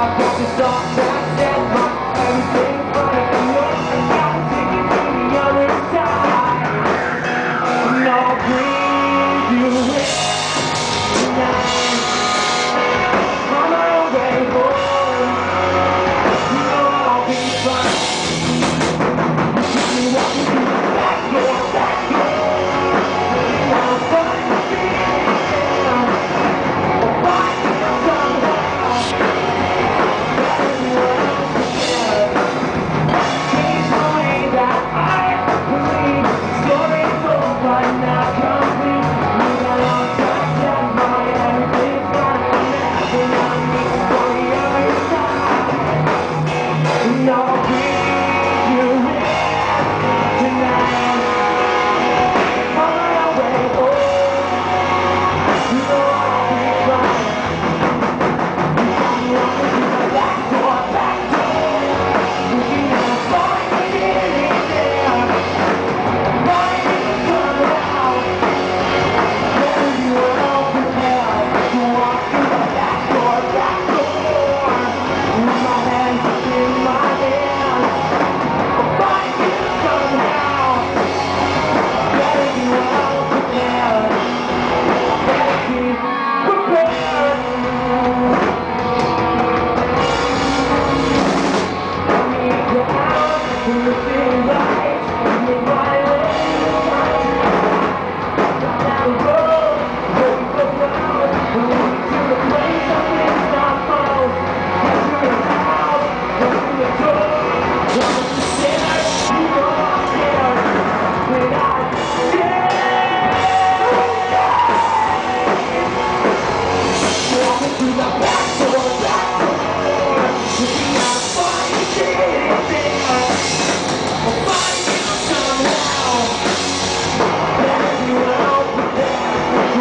I've got to stop that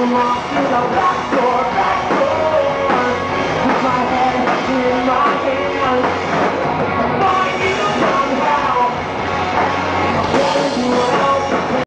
Back